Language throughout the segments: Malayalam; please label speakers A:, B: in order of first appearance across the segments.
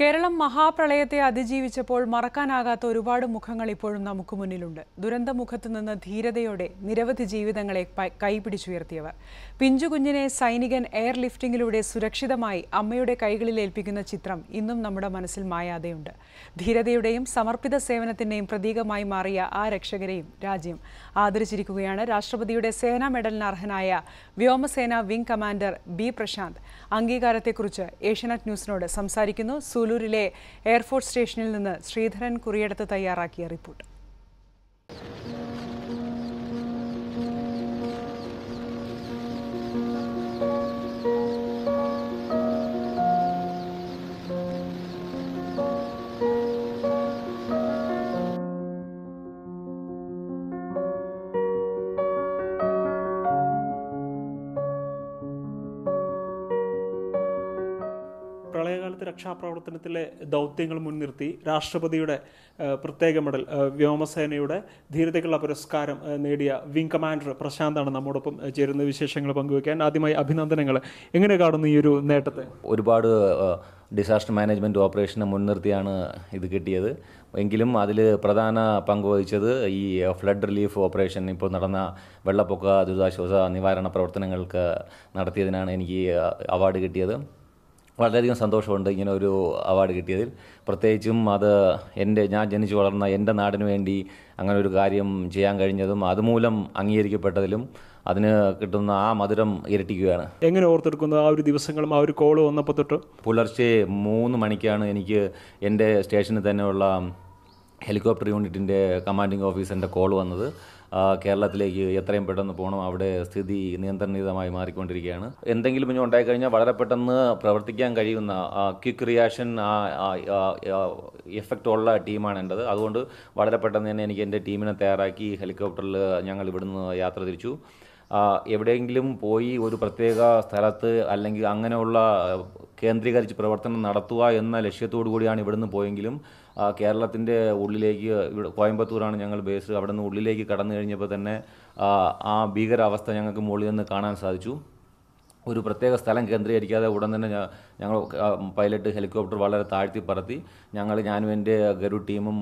A: കേരളം മഹാപ്രളയത്തെ അതിജീവിച്ചപ്പോൾ മറക്കാനാകാത്ത ഒരുപാട് മുഖങ്ങൾ ഇപ്പോഴും നമുക്ക് മുന്നിലുണ്ട്. ദുരന്തമുഖത്ത് നിന്ന് ധീരതയോടെ നിരവധി ജീവിതങ്ങളെ കൈപിടിച്ചുയർത്തിയവർ. പിഞ്ചുകുഞ്ഞിനെ സൈനികൻ എയർ ലിഫ്റ്റിംഗിലൂടെ സുരക്ഷിതമായി അമ്മയുടെ കൈകളിൽ ഏൽപ്പിക്കുന്ന ചിത്രം ഇന്നും നമ്മുടെ മനസ്സിൽ മായാതെയുണ്ട്. ധീരതയുടെയും സമർപ്പിത സേവനത്തിന്റെയും പ്രതീകമായി മാറിയ ആ രക്ഷകരെയും രാജ്യം ആദരിച്ചിരിക്കുകയാണ്. രാഷ്ട്രപതിയുടെ സേനാ മെഡലിന് അർഹനായ വ്യോമസേന വിംഗ് കമാൻഡർ ബി പ്രശാന്ത് അംഗീകാരത്തെക്കുറിച്ച് ഏഷ്യനെറ്റ് ന്യൂസിനോട് സംസാരിക്കുന്നു. സൂലൂരിലെ എയർഫോഴ്സ് സ്റ്റേഷനിൽ നിന്ന് ശ്രീധരൻ കുറിയെടുത്ത് തയ്യാറാക്കിയ റിപ്പോർട്ട്.
B: പ്രളയകാലത്ത് രക്ഷാപ്രവർത്തനത്തിലെ ദൗത്യങ്ങൾ മുൻനിർത്തി രാഷ്ട്രപതിയുടെ പ്രത്യേക മെഡൽ വ്യോമസേനയുടെ ധീരതയ്ക്കുള്ള പുരസ്കാരം നേടിയ വിംഗ് കമാൻഡർ പ്രശാന്താണ് നമ്മോടൊപ്പം ചേരുന്ന വിശേഷങ്ങൾ പങ്കുവയ്ക്കാൻ. ആദ്യമായി അഭിനന്ദനങ്ങൾ. എങ്ങനെ കാണുന്നു ഈ ഒരു നേട്ടത്തെ?
C: ഒരുപാട് ഡിസാസ്റ്റർ മാനേജ്മെന്റ് ഓപ്പറേഷനെ മുൻനിർത്തിയാണ് ഇത് കിട്ടിയത്. എങ്കിലും അതിൽ പ്രധാന പങ്ക് വഹിച്ചത് ഈ ഫ്ലഡ് റിലീഫ് ഓപ്പറേഷൻ ഇപ്പോൾ നടന്ന വെള്ളപ്പൊക്ക ദുരിതാശ്വാസ നിവാരണ പ്രവർത്തനങ്ങൾക്ക് നടത്തിയതിനാണ് എനിക്ക് അവാർഡ് കിട്ടിയത്. വളരെയധികം സന്തോഷമുണ്ട് ഇങ്ങനെ ഒരു അവാർഡ് കിട്ടിയതിൽ. പ്രത്യേകിച്ചും അത് എന്റെ ഞാൻ ജനിച്ചു വളർന്ന എന്റെ നാടിന് വേണ്ടി അങ്ങനെ ഒരു കാര്യം ചെയ്യാൻ കഴിഞ്ഞതും അതുമൂലം അംഗീകരിക്കപ്പെട്ടതിലും അതിന് കിട്ടുന്ന ആ മധുരം ഇരട്ടിക്കുകയാണ്.
B: എങ്ങനെ ഓർത്തെടുക്കുന്നത് ആ ഒരു ദിവസങ്ങളും ആ ഒരു കോൾ വന്നപ്പോൾ തൊട്ട്?
C: പുലർച്ചെ മൂന്ന് മണിക്കാണ് എനിക്ക് എന്റെ സ്റ്റേഷനിൽ തന്നെയുള്ള ഹെലികോപ്റ്റർ യൂണിറ്റിന്റെ കമാൻഡിംഗ് ഓഫീസറിന്റെ കോൾ വന്നത്. കേരളത്തിലേക്ക് എത്രയും പെട്ടെന്ന് പോകണം. അവിടെ സ്ഥിതി നിയന്ത്രണിതമായി മാറിക്കൊണ്ടിരിക്കുകയാണ്. എന്തെങ്കിലും ഇനി ഉണ്ടായിക്കഴിഞ്ഞാൽ വളരെ പെട്ടെന്ന് പ്രവർത്തിക്കാൻ കഴിയുന്ന ക്വിക്ക് റിയാക്ഷൻ എഫക്റ്റ് ഉള്ള ടീമാണ് എന്റെത്. അതുകൊണ്ട് വളരെ പെട്ടെന്ന് തന്നെ എനിക്ക് എന്റെ ടീമിനെ തയ്യാറാക്കി ഹെലികോപ്റ്ററിൽ ഞങ്ങൾ ഇവിടുന്ന് യാത്ര തിരിച്ചു. എവിടെയെങ്കിലും പോയി ഒരു പ്രത്യേക സ്ഥലത്ത് അല്ലെങ്കിൽ അങ്ങനെയുള്ള കേന്ദ്രീകരിച്ച് പ്രവർത്തനം നടത്തുക എന്ന ലക്ഷ്യത്തോടു കൂടിയാണ് ഇവിടുന്ന് പോയെങ്കിലും കേരളത്തിന്റെ ഉള്ളിലേക്ക് ഇവിടെ കോയമ്പത്തൂരാണ് ഞങ്ങൾ ബേസ് അവിടെ നിന്ന് ഉള്ളിലേക്ക് കടന്നു കഴിഞ്ഞപ്പോൾ തന്നെ ആ ഭീകരാവസ്ഥ ഞങ്ങൾക്ക് മുകളിൽ നിന്ന് കാണാൻ സാധിച്ചു. ഒരു പ്രത്യേക സ്ഥലം കേന്ദ്രീകരിക്കാതെ ഉടൻ തന്നെ ഞങ്ങൾ പൈലറ്റ് ഹെലികോപ്റ്റർ വളരെ താഴ്ത്തി പറത്തി. ഞങ്ങൾ ഞാനും എന്റെ ഗരു ടീമും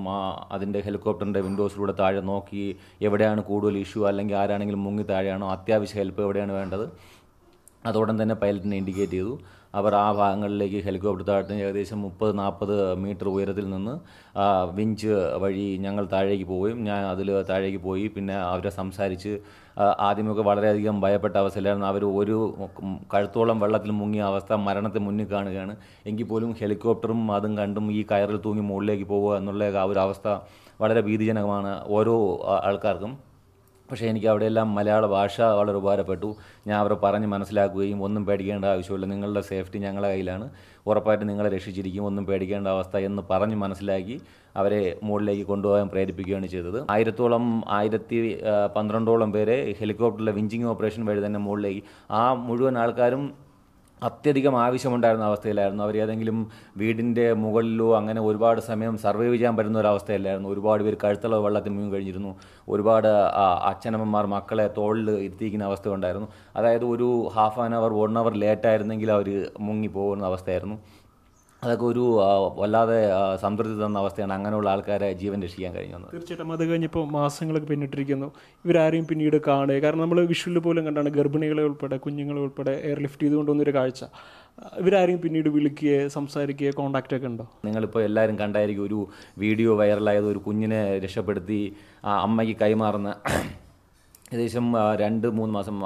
C: അതിന്റെ ഹെലികോപ്റ്ററിന്റെ വിൻഡോസിലൂടെ താഴെ നോക്കി എവിടെയാണ് കൂടുതൽ ഇഷ്യൂ അല്ലെങ്കിൽ ആരാണെങ്കിലും മുങ്ങി താഴെയാണോ അത്യാവശ്യ ഹെൽപ്പ് എവിടെയാണ് വേണ്ടത്. അതോടൻ തന്നെ പൈലറ്റിനെ ഇൻഡിക്കേറ്റ് ചെയ്തു. അവർ ആ ഭാഗങ്ങളിലേക്ക് ഹെലികോപ്റ്റർ താഴ്ത്തി ഏകദേശം മുപ്പത് നാൽപ്പത് മീറ്റർ ഉയരത്തിൽ നിന്ന് വിഞ്ച് വഴി ഞങ്ങൾ താഴേക്ക് പോവുകയും ഞാൻ അതിൽ താഴേക്ക് പോയി. പിന്നെ അവരെ സംസാരിച്ച് ആദ്യമൊക്കെ വളരെയധികം ഭയപ്പെട്ട അവസ്ഥയിലായിരുന്നു. അവർ ഒരു കഴുത്തോളം വെള്ളത്തിൽ മുങ്ങിയ അവസ്ഥ മരണത്തെ മുന്നിൽ കാണുകയാണ്. എങ്കിൽ പോലും ഹെലികോപ്റ്ററും അതും കണ്ടും ഈ കയറിൽ തൂങ്ങി മുകളിലേക്ക് പോവുക എന്നുള്ള ആ ഒരു അവസ്ഥ വളരെ ഭീതിജനകമാണ് ഓരോ ആൾക്കാർക്കും. പക്ഷേ എനിക്ക് അവിടെയെല്ലാം മലയാള ഭാഷ വളരെ ഉപകാരപ്പെട്ടു. ഞാൻ അവരെ പറഞ്ഞ് മനസ്സിലാക്കുകയും ഒന്നും പേടിക്കേണ്ട ആവശ്യമില്ല. നിങ്ങളുടെ സേഫ്റ്റി ഞങ്ങളുടെ കയ്യിലാണ്. ഉറപ്പായിട്ട് നിങ്ങളെ രക്ഷിച്ചിരിക്കും. ഒന്നും പേടിക്കേണ്ട അവസ്ഥ എന്ന് പറഞ്ഞ് മനസ്സിലാക്കി അവരെ മുകളിലേക്ക് കൊണ്ടുപോകാൻ പ്രേരിപ്പിക്കുകയാണ് ചെയ്തത്. ആയിരത്തോളം ആയിരത്തി പന്ത്രണ്ടോളം പേരെ ഹെലികോപ്റ്ററിലെ വിഞ്ചിങ് ഓപ്പറേഷൻ വഴി തന്നെ മുകളിലേക്ക് ആ മുഴുവൻ ആൾക്കാരും അത്യധികം ആവശ്യമുണ്ടായിരുന്ന അവസ്ഥയിലായിരുന്നു. അവർ ഏതെങ്കിലും വീടിന്റെ മുകളിലോ അങ്ങനെ ഒരുപാട് സമയം സർവൈവ് ചെയ്യാൻ പറ്റുന്ന ഒരു അവസ്ഥയല്ലായിരുന്നു ഒരുപാട് പേര് കഴുത്തള വെള്ളത്തിൽ മുങ്ങി കഴിഞ്ഞിരുന്നു. ഒരുപാട് അച്ഛനമ്മമാർ മക്കളെ തോളിൽ ഇരുത്തിയിരിക്കുന്ന അവസ്ഥ ഉണ്ടായിരുന്നു. അതായത് ഒരു half an hour one hour late ആയിരുന്നെങ്കിൽ അവർ മുങ്ങി പോകുന്ന അവസ്ഥയായിരുന്നു. അതൊക്കെ ഒരു വല്ലാതെ സംതൃപ്തി തന്ന അവസ്ഥയാണ് അങ്ങനെയുള്ള ആൾക്കാരെ ജീവൻ രക്ഷിക്കാൻ കഴിഞ്ഞു
B: തീർച്ചയായിട്ടും അത് കഴിഞ്ഞപ്പോൾ മാസങ്ങളൊക്കെ പിന്നിട്ടിരിക്കുന്നു. ഇവരാരെയും പിന്നീട് കാണുക. കാരണം നമ്മൾ വിഷുവിൽ പോലും കണ്ടാണ് ഗർഭിണികളെ ഉൾപ്പെടെ കുഞ്ഞുങ്ങളെ ഉൾപ്പെടെ എയർ ലിഫ്റ്റ് ചെയ്ത് കൊണ്ടുവന്നൊരു കാഴ്ച. ഇവരാരെയും പിന്നീട് വിളിക്കുകയോ സംസാരിക്കുകയോ കോണ്ടാക്റ്റ് ഒക്കെ ഉണ്ടോ?
C: നിങ്ങളിപ്പോൾ എല്ലാവരും കണ്ടായിരിക്കും ഒരു വീഡിയോ വൈറലായത് ഒരു കുഞ്ഞിനെ രക്ഷപ്പെടുത്തി ആ അമ്മയ്ക്ക് കൈമാറുന്ന. ഏകദേശം രണ്ട് മൂന്ന് മാസം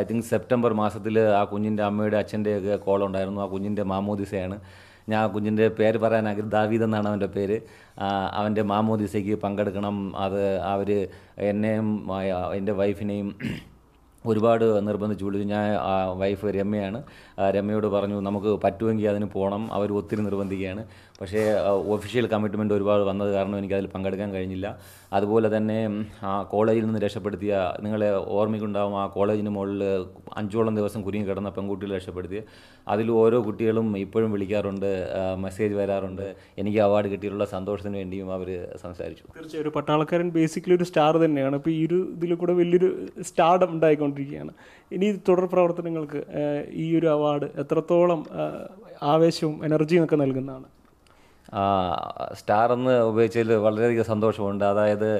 C: ഐ തിങ്ക് സെപ്റ്റംബർ മാസത്തിൽ ആ കുഞ്ഞിന്റെ അമ്മയുടെ അച്ഛന്റെ ഒക്കെ കോൾ ഉണ്ടായിരുന്നു ആ കുഞ്ഞിന്റെ മാമോദിസയാണ്. ഞാൻ കുഞ്ഞിന്റെ പേര് പറയാൻ ആഗ്രഹം ദാവീദ് എന്നാണ് അവന്റെ പേര്. അവന്റെ മാമോദിസയ്ക്ക് പങ്കെടുക്കണം. അത് അവർ എന്നെയും എന്റെ വൈഫിനെയും ഒരുപാട് നിർബന്ധിച്ചു വിളിച്ചു. ഞാൻ വൈഫ് രമ്യയാണ്. രമ്യയോട് പറഞ്ഞു നമുക്ക് പറ്റുമെങ്കിൽ അതിന് പോകണം അവർ ഒത്തിരി നിർബന്ധിക്കുകയാണ്. പക്ഷേ ഒഫീഷ്യൽ കമ്മിറ്റ്മെന്റ് ഒരുപാട് വന്നത് കാരണം എനിക്ക് അതിൽ പങ്കെടുക്കാൻ കഴിഞ്ഞില്ല. അതുപോലെ തന്നെ ആ കോളേജിൽ നിന്ന് രക്ഷപ്പെടുത്തിയ നിങ്ങളെ ഓർമ്മയ്ക്കുണ്ടാവും ആ കോളേജിന് മുകളിൽ അഞ്ചോളം ദിവസം കുരുങ്ങി കിടന്ന പെൺകുട്ടികൾ രക്ഷപ്പെടുത്തിയ. അതിൽ ഓരോ കുട്ടികളും ഇപ്പോഴും വിളിക്കാറുണ്ട് മെസ്സേജ് വരാറുണ്ട്. എനിക്ക് അവാർഡ് കിട്ടിയിട്ടുള്ള സന്തോഷത്തിന് വേണ്ടിയും അവർ സംസാരിച്ചു.
B: തീർച്ചയായും ഒരു പട്ടാളക്കാരൻ ബേസിക്കലി ഒരു സ്റ്റാർ തന്നെയാണ്. അപ്പോൾ ഈ ഒരു ഇതിൽ കൂടെ വലിയൊരു സ്റ്റാർഡം ഉണ്ടായിക്കൊണ്ടിരിക്കുകയാണ്. ഇനി തുടർ പ്രവർത്തനങ്ങൾക്ക് ഈ ഒരു അവാർഡ് എത്രത്തോളം ആവേശവും എനർജിയും ഒക്കെ നൽകുന്നതാണ്?
C: സ്റ്റാർ എന്ന് ഉപയോഗിച്ചതിൽ വളരെയധികം സന്തോഷമുണ്ട്. അതായത്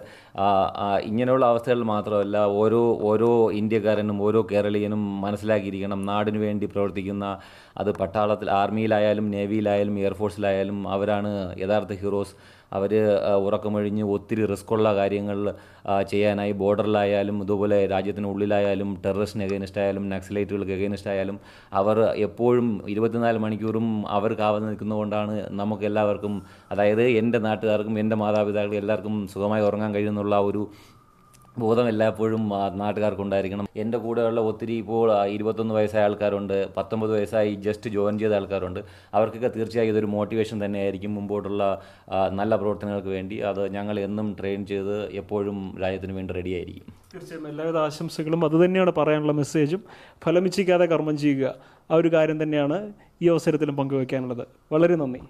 C: ഇങ്ങനെയുള്ള അവസ്ഥകളിൽ മാത്രമല്ല ഓരോ ഓരോ ഇന്ത്യക്കാരനും ഓരോ കേരളീയനും മനസ്സിലാക്കിയിരിക്കണം. നാടിനു വേണ്ടി പ്രവർത്തിക്കുന്ന അത് പട്ടാളത്തിൽ ആർമിയിലായാലും നേവിയിലായാലും എയർഫോഴ്സിലായാലും അവരാണ് യഥാർത്ഥ ഹീറോസ്. അവർ ഉറക്കമൊഴിഞ്ഞ് ഒത്തിരി റിസ്ക്കുള്ള കാര്യങ്ങൾ ചെയ്യാനായി ബോർഡറിലായാലും ഇതുപോലെ രാജ്യത്തിനുള്ളിലായാലും ടെററിസ്റ്റിന് എഗൈനിസ്റ്റ് ആയാലും നക്സലൈറ്റുകൾക്ക് എഗൈനിസ്റ്റ് ആയാലും അവർ എപ്പോഴും ഇരുപത്തിനാല് മണിക്കൂറും അവർ കാവൽ നിൽക്കുന്നതുകൊണ്ടാണ് നമുക്ക് എല്ലാവർക്കും അതായത് എന്റെ നാട്ടുകാർക്കും എന്റെ മാതാപിതാക്കൾക്കും എല്ലാവർക്കും സുഖമായി ഉറങ്ങാൻ കഴിയുന്നുള്ള ഒരു ബോധം എല്ലായ്പ്പോഴും നാട്ടുകാർക്കുണ്ടായിരിക്കണം. എന്റെ കൂടെയുള്ള ഒത്തിരി ഇപ്പോൾ ഇരുപത്തൊന്ന് വയസ്സായ ആൾക്കാരുണ്ട് പത്തൊമ്പത് വയസ്സായി ജസ്റ്റ് ജോയിൻ ചെയ്ത ആൾക്കാരുണ്ട്. അവർക്കൊക്കെ തീർച്ചയായും ഇതൊരു മോട്ടിവേഷൻ തന്നെയായിരിക്കും മുമ്പോട്ടുള്ള നല്ല പ്രവർത്തനങ്ങൾക്ക് വേണ്ടി. അത് ഞങ്ങൾ എന്നും ട്രെയിൻ ചെയ്ത് എപ്പോഴും രാജ്യത്തിന് വേണ്ടി റെഡിയായിരിക്കും
B: തീർച്ചയായും എല്ലാവിധ ആശംസകളും അതുതന്നെയാണ് പറയാനുള്ള മെസ്സേജും ഫലമിച്ചിക്കാതെ കർമ്മം ചെയ്യുക ആ ഒരു കാര്യം തന്നെയാണ് ഈ അവസരത്തിലും പങ്കുവയ്ക്കാനുള്ളത് വളരെ നന്ദി.